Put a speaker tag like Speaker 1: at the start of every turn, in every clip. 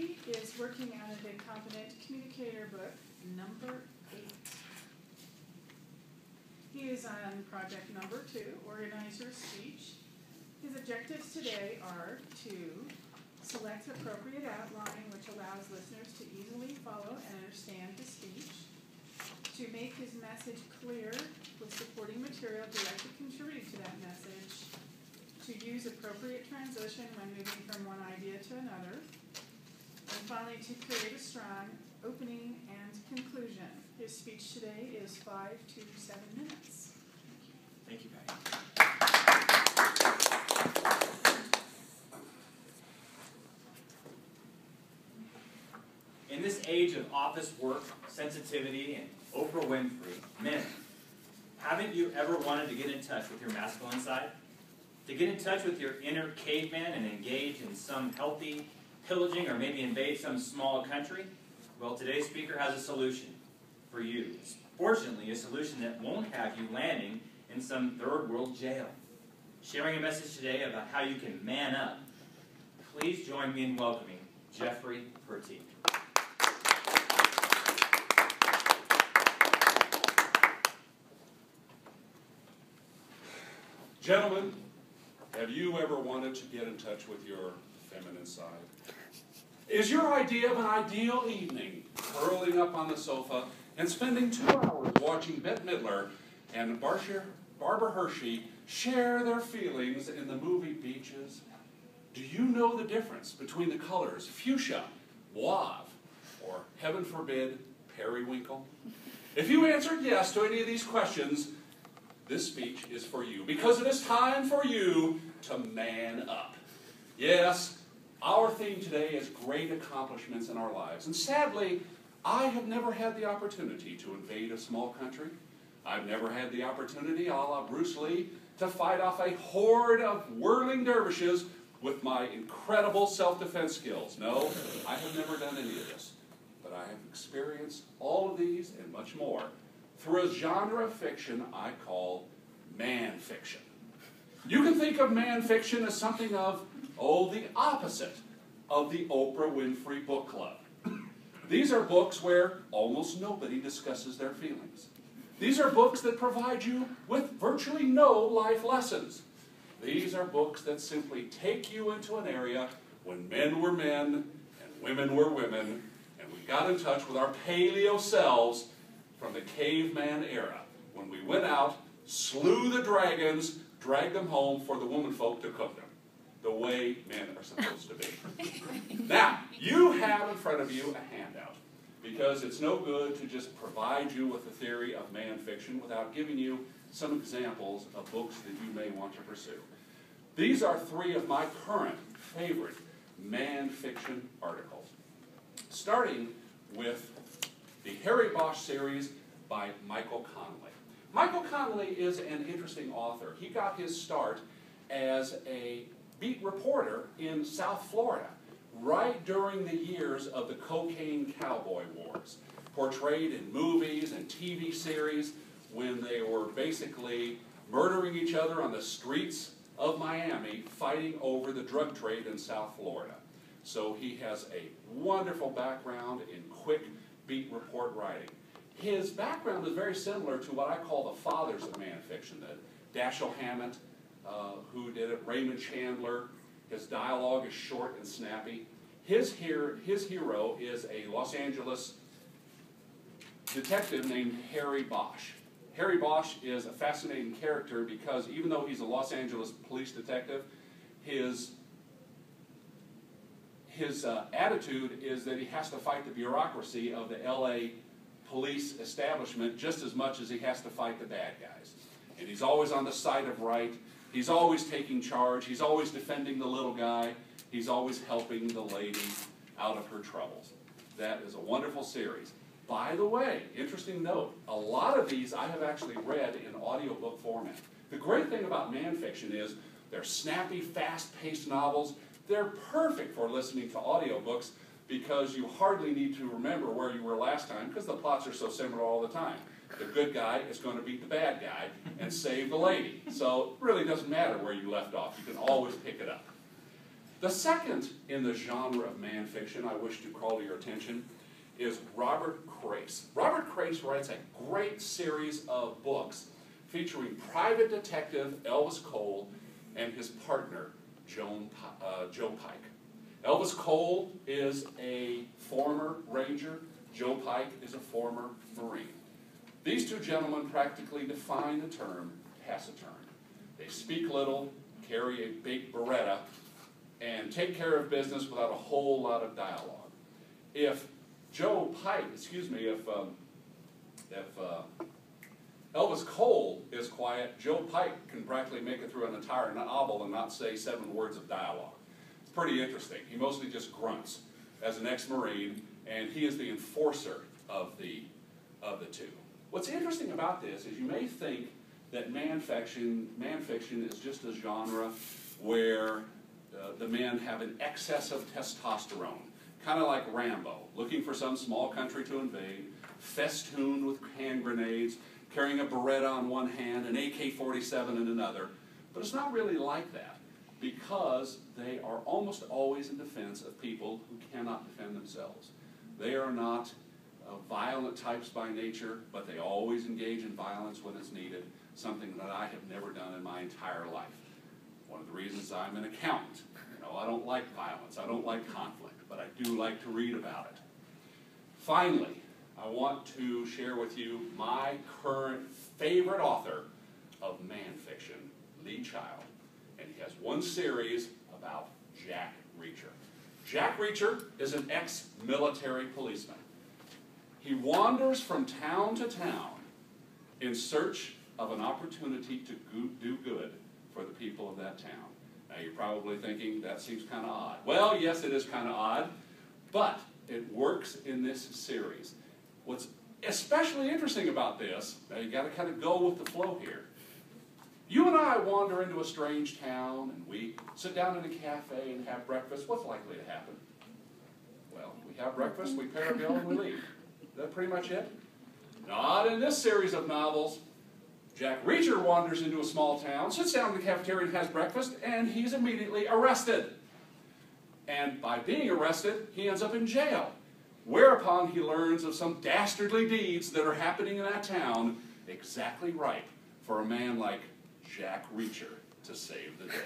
Speaker 1: Jeffrey is working on the Confident Communicator book, number eight. He is on project number two, Organize Your Speech. His objectives today are to select appropriate outline which allows listeners to easily follow and understand his speech, to make his message clear with supporting material directly contributing to that message, to use appropriate transition when moving from one idea to another, finally to create a strong opening and conclusion. His speech today is five to seven minutes.
Speaker 2: Thank you, Patty. In this age of office work, sensitivity, and Oprah Winfrey, men, haven't you ever wanted to get in touch with your masculine side? To get in touch with your inner caveman and engage in some healthy pillaging or maybe invade some small country? Well, today's speaker has a solution for you. Fortunately, a solution that won't have you landing in some third world jail. Sharing a message today about how you can man up. Please join me in welcoming Jeffrey Purtee.
Speaker 3: Gentlemen, have you ever wanted to get in touch with your feminine side? Is your idea of an ideal evening curling up on the sofa and spending two hours watching Bette Midler and Barbara Hershey share their feelings in the movie Beaches? Do you know the difference between the colors fuchsia, mauve, or heaven forbid, periwinkle? If you answered yes to any of these questions, this speech is for you because it is time for you to man up. Yes, our theme today is great accomplishments in our lives. And sadly, I have never had the opportunity to invade a small country. I've never had the opportunity, a la Bruce Lee, to fight off a horde of whirling dervishes with my incredible self-defense skills. No, I have never done any of this. But I have experienced all of these and much more through a genre of fiction I call man fiction. You can think of man fiction as something of, oh, the opposite of the Oprah Winfrey Book Club. These are books where almost nobody discusses their feelings. These are books that provide you with virtually no life lessons. These are books that simply take you into an area when men were men and women were women, and we got in touch with our paleo selves from the caveman era, when we went out, slew the dragons, dragged them home for the womenfolk to cook them, the way men are supposed to be. now, you have in front of you a handout, because it's no good to just provide you with the theory of man fiction without giving you some examples of books that you may want to pursue. These are three of my current favorite man fiction articles, starting with the Harry Bosch series by Michael Connelly. Michael Connelly is an interesting author. He got his start as a beat reporter in South Florida, right during the years of the cocaine cowboy wars, portrayed in movies and TV series when they were basically murdering each other on the streets of Miami, fighting over the drug trade in South Florida. So he has a wonderful background in quick beat report writing. His background is very similar to what I call the fathers of man fiction, the Dashiell Hammett, uh, who did it, Raymond Chandler. His dialogue is short and snappy. His, here, his hero is a Los Angeles detective named Harry Bosch. Harry Bosch is a fascinating character because even though he's a Los Angeles police detective, his his uh, attitude is that he has to fight the bureaucracy of the LA police establishment just as much as he has to fight the bad guys. And he's always on the side of right. He's always taking charge. He's always defending the little guy. He's always helping the lady out of her troubles. That is a wonderful series. By the way, interesting note, a lot of these I have actually read in audiobook format. The great thing about man fiction is they're snappy, fast-paced novels they're perfect for listening to audiobooks because you hardly need to remember where you were last time because the plots are so similar all the time. The good guy is going to beat the bad guy and save the lady. So it really doesn't matter where you left off. You can always pick it up. The second in the genre of man fiction I wish to call to your attention is Robert Crais. Robert Crais writes a great series of books featuring private detective Elvis Cole and his partner, Joan, uh, Joe Pike. Elvis Cole is a former Ranger, Joe Pike is a former Marine. These two gentlemen practically define the term taciturn. They speak little, carry a big Beretta, and take care of business without a whole lot of dialogue. If Joe Pike, excuse me, if, um, if uh, Elvis Cole is quiet, Joe Pike can practically make it through an entire novel and not say seven words of dialogue. It's pretty interesting. He mostly just grunts as an ex-Marine, and he is the enforcer of the, of the two. What's interesting about this is you may think that man fiction, man fiction is just a genre where uh, the men have an excess of testosterone, kind of like Rambo, looking for some small country to invade, festooned with hand grenades, carrying a Beretta on one hand, an AK-47 in another. But it's not really like that because they are almost always in defense of people who cannot defend themselves. They are not Uh, violent types by nature, but they always engage in violence when it's needed, something that I have never done in my entire life. One of the reasons I'm an accountant. You know, I don't like violence, I don't like conflict, but I do like to read about it. Finally, I want to share with you my current favorite author of man fiction, Lee Child. And he has one series about Jack Reacher. Jack Reacher is an ex-military policeman. He wanders from town to town in search of an opportunity to do good for the people of that town. Now you're probably thinking that seems kind of odd. Well, yes, it is kind of odd, but it works in this series. What's especially interesting about this, now you got to kind of go with the flow here. You and I wander into a strange town and we sit down in a cafe and have breakfast. What's likely to happen? Well, we have breakfast, we pay our bill, and we leave. That pretty much it? Not in this series of novels. Jack Reacher wanders into a small town, sits down in the cafeteria and has breakfast, and he's immediately arrested. And by being arrested, he ends up in jail. Whereupon he learns of some dastardly deeds that are happening in that town, exactly right for a man like Jack Reacher to save the day.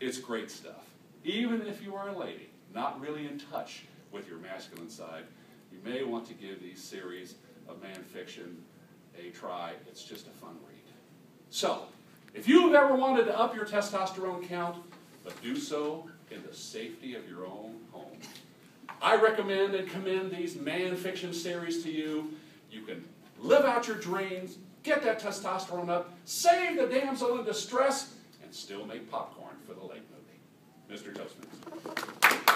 Speaker 3: It's great stuff. Even if you are a lady, not really in touch with your masculine side, you may want to give these series of man fiction a try. It's just a fun read. So, if you've ever wanted to up your testosterone count, but do so in the safety of your own home, I recommend and commend these man fiction series to you. You can live out your dreams, get that testosterone up, save the damsel in distress, and still make popcorn for the late movie. Mr. Toastmans.